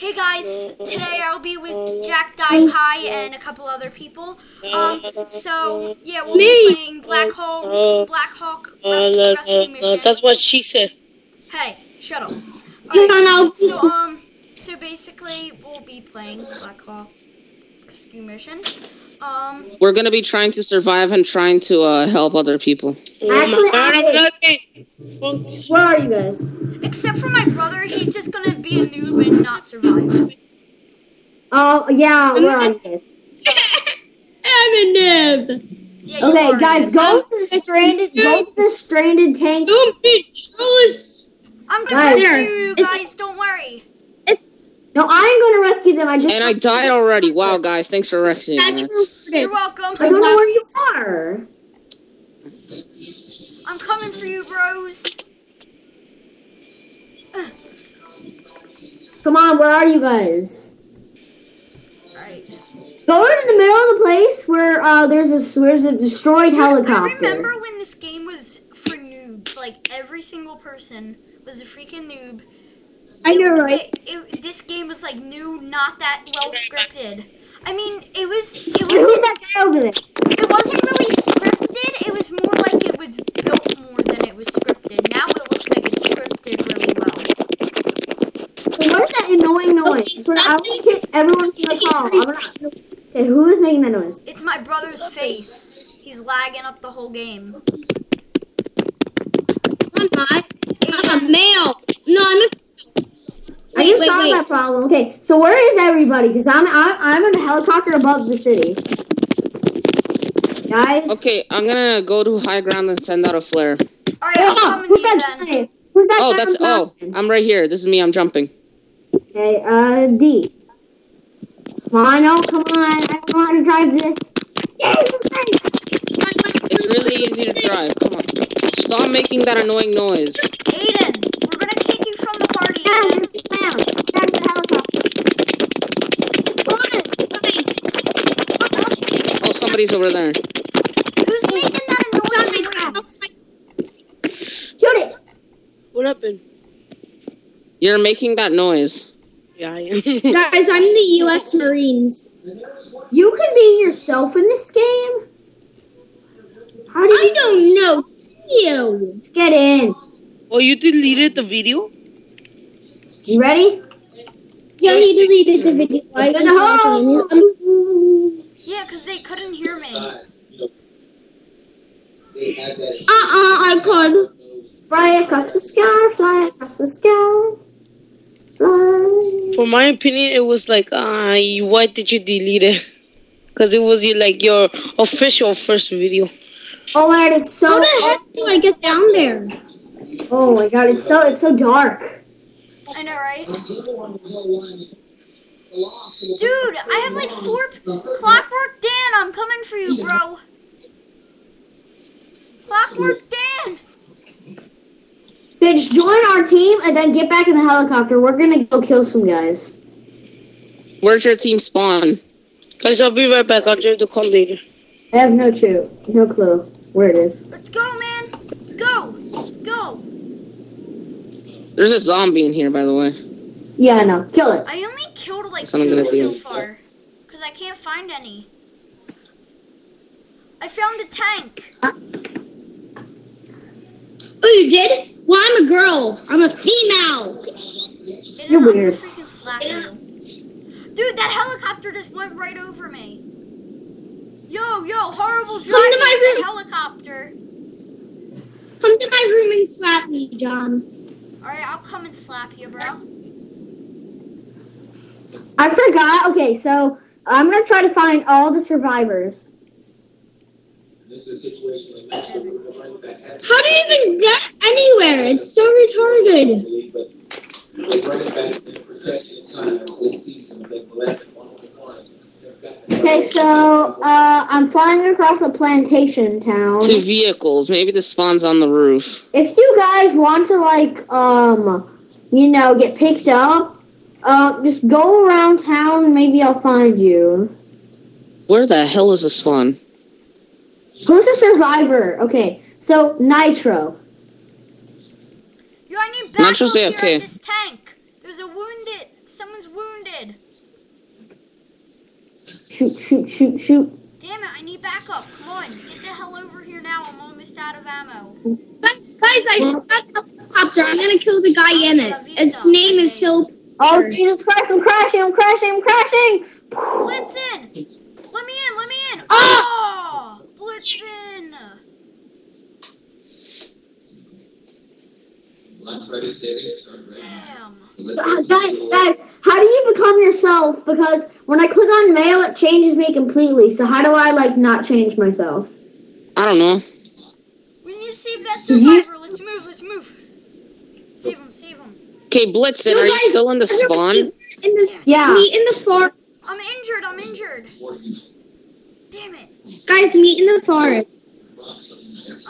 Hey guys, today I'll be with JackDiePie and a couple other people. Um, so yeah, we'll Me. be playing Black Hawk, Black Hawk Uh, Res- uh, Rescue uh, Mission. that's what she said. Hey, shut up. You Alright, know, so um, so basically we'll be playing Black Hawk Rescue Mission. Um, We're gonna be trying to survive and trying to uh, help other people. Actually, I don't actually- nothing. Where are you guys? except for my brother, he's just gonna be a noob and not survive. Oh, yeah, we're on this. Eminem. Yeah, Okay, guys, go to the stranded, go to the stranded tank. Don't be jealous. I'm gonna Guys. rescue you Is guys. Don't worry. No, I'm gonna rescue them. I just And I died already. Wow, guys, thanks for rescuing us. You're welcome. I don't know where you are. I'm coming for you, bros. Come on, where are you guys? Alright. Go to the middle of the place where uh, there's a there's a destroyed helicopter. I remember when this game was for noobs. Like every single person was a freaking noob. I know, right? It, it- this game was like new, not that well scripted. I mean, it was. It Hey, Who's that guy over there? It wasn't really scripted. It was more like it was built more than it was scripted. Now it looks like it's scripted really well. Hey, what is that annoying noise? Okay, I will kick everyone from the call. I'm gonna. Okay, who is making that noise? It's my brother's face. He's lagging up the whole game. I'm not. I'm a male. No, I'm a. I can wait, solve wait. that problem. Okay, so where is everybody? Because I'm, I'm I'm in a helicopter above the city. Guys. Okay, I'm gonna go to high ground and send out a flare. Alright, Oh, who's that guy? Who's that Oh, that's oh, I'm right here. This is me. I'm jumping. Okay, uh, D. Come on, no, come on. I don't know how to drive this. Yes, It's really easy to drive. Come on. Stop making that annoying noise. Aidan, we're gonna kick you from the party. Down, Aidan. down, down to the helicopter. Oh, somebody's over there. Who's making that annoying noise? Shoot it. What happened? You're making that noise. Yeah, Guys, I'm the U.S. Marines. You can be yourself in this game. How did I you don't know. You. Let's get in? oh, you deleted the video? You ready? Yeah, he deleted the video. I In the hole. Yeah, because they couldn't hear me. Uh-uh, I could. Fly across the sky, fly across the sky. Fly. For my opinion, it was like, uh, why did you delete it? Because it was your, like your official first video. Oh my god, it's so. How the heck do I get down there? Oh my god, it's so it's so dark. I know, right? Dude, I have like four Clockwork Dan. I'm coming for you, bro. Clockwork Dan. Okay, just join our team and then get back in the helicopter. We're gonna go kill some guys. Where's your team spawn? Guys, I'll be right back. I'll join the call later. I have no clue, no clue where it is. Let's go, man. Let's go. Let's go. There's a zombie in here, by the way. Yeah, I know. Kill it. I only killed like That's what two gonna so do. far. Because I can't find any. I found a tank. Uh, oh, you did? Well, I'm a girl. I'm a female. Aidan, You're gonna weird. freaking slap. Dude, that helicopter just went right over me. Yo, yo, horrible driving to my room. helicopter. Come to my room and slap me, John. Alright, I'll come and slap you, bro. I forgot. Okay, so I'm gonna try to find all the survivors. How do you even get anywhere? It's so retarded. Okay, so uh, I'm flying across a plantation town. Two vehicles. Maybe the spawn's on the roof. If you guys want to like, um, you know, get picked up, uh, just go around town. and Maybe I'll find you. Where the hell is the spawn? Who's a survivor? Okay, so Nitro. Yo, Not just AFK. At this tank. There's a wounded. Someone's wounded. Shoot, shoot, shoot, shoot. Damn it, I need backup. Come on. Get the hell over here now. I'm almost out of ammo. Guys, guys, I got a helicopter. I'm gonna kill the guy in it. Its name is Hill. Oh, Jesus Christ, I'm crashing, I'm crashing, I'm crashing! Blitzen! Let me in, let me in! Oh! Blitzen! Damn. Guys, guys, how do you become yourself? Because when I click on mail, it changes me completely. So how do I, like, not change myself? I don't know. We need to save that survivor. Let's move, let's move. Save him, save him. Okay, Blitzen, are you still in the spawn? In the, Yeah. Meet in the forest. I'm injured, I'm injured. Damn it. Guys, meet in the forest.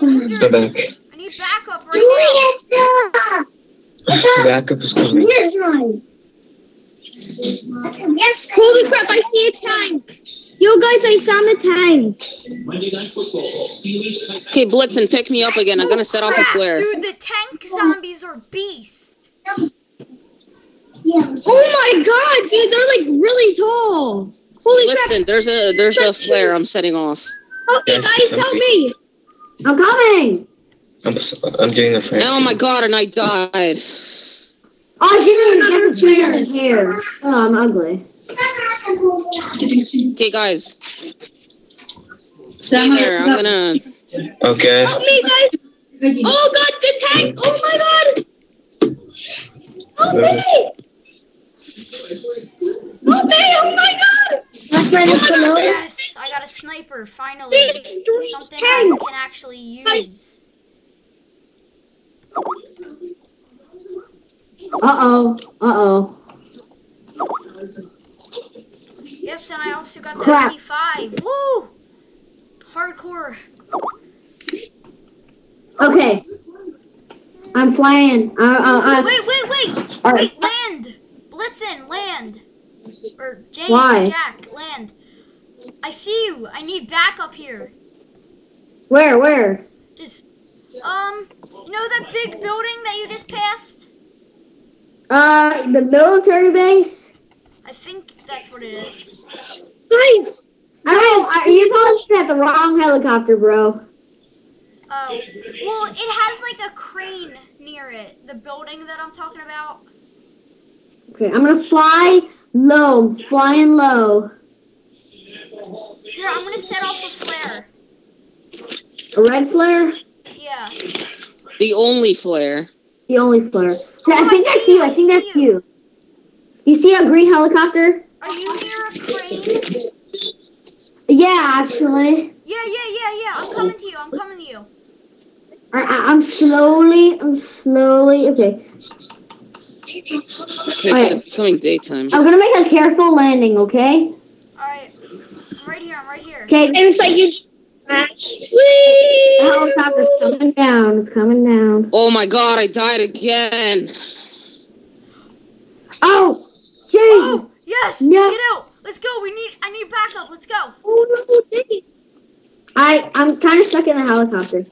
I'm Go back. I need backup right Backup is coming. Holy crap, I see a tank. Yo, guys, I found a tank. Okay, Blitzen, pick me up again. I'm gonna set off a flare. Dude, the tank zombies are beast. Oh my god, dude, they're like really tall. Holy crap. Listen, there's a there's a flare I'm setting off. Help me, guys, help me. I'm coming! I'm, I'm doing the flare. Oh my god, and I died. Oh, I didn't even get to choose the hair. Oh, I'm ugly. Okay, guys. Stay there. I'm gonna. Okay. Help me, guys. Oh god, good tank. Oh my god. Help me. Help oh, me, oh my god. Oh my god. Yes, I got a sniper, finally. Something I can actually use. Uh-oh. Uh-oh. Yes, and I also got the Crap. MP5. Woo! Hardcore. Okay. I'm flying. I, I, I, Wait, wait, wait! Right. Wait, land! Blitzen, land! Or Jane, Why? Jack, land. I see you. I need backup here. Where, where? Just, um, you know that big building that you just passed? Uh, the military base? I think that's what it is. Guys, I don't. You're probably at the wrong helicopter, bro. Oh, well, it has like a crane near it. The building that I'm talking about. Okay, I'm gonna fly low. I'm flying low. Here, I'm gonna set off a flare. A red flare? Yeah. The only flare. The only flare. Yeah, I Oh, I think that's you. you, I I think that's you. you. You see a green helicopter? Are you near a crane? Yeah, actually. Yeah, yeah, yeah, yeah. I'm coming to you. I'm coming to you. I, I, I'm slowly. I'm slowly. Okay. Okay, Alright. it's becoming daytime. I'm gonna make a careful landing. Okay. All right. I'm right here. I'm right here. Okay. and it's like you smash. The Whee! Oh, helicopter's coming down. It's coming down. Oh my god, I died again. Oh, jeez. Oh, yes. No. Get out. Let's go. We need. I need backup. Let's go. Oh no, dang. I I'm kind of stuck in the helicopter.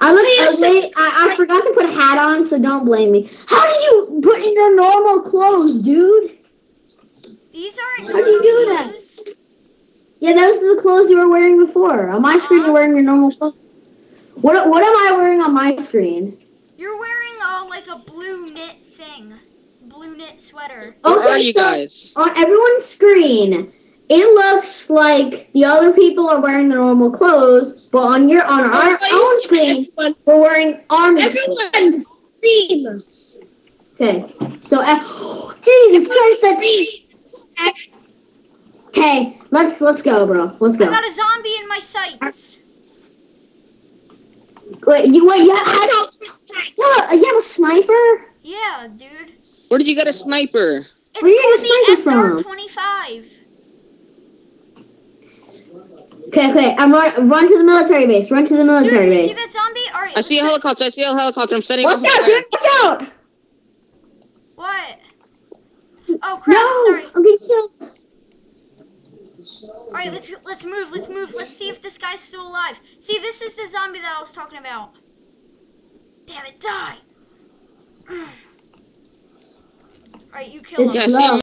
I look ugly. I, I forgot to put a hat on, so don't blame me. How did you put in your normal clothes, dude? These aren't How do you do normal that? clothes. Yeah, those are the clothes you were wearing before. On my screen, you're wearing your normal clothes. What what am I wearing on my screen? You're wearing uh, like a blue knit thing, blue knit sweater. Where Okay, are you so guys? On everyone's screen, it looks like the other people are wearing their normal clothes, but on your on our own screen, we're wearing army clothes. Everyone scream. Okay, so uh, Jesus Christ, that's Okay, let's let's go, bro. Let's go. I got a zombie in my sights. Wait, you wait, you have, you have, a, you have a sniper? Yeah, dude. Where did you get a sniper? It's Where you called get a sniper the from? SR-25. Okay, okay. I'm run run to the military base. Run to the Dude, military you see base. that zombie? All right. I see a let's- helicopter. I see a helicopter. I'm setting up. Watch a out, flare. dude! Watch out! What? Oh crap! No, Sorry. I'm getting killed. All right, let's let's move. Let's move. Let's see if this guy's still alive. See, this is the zombie that I was talking about. Damn it! Die. All right, you kill him. Yeah, I see him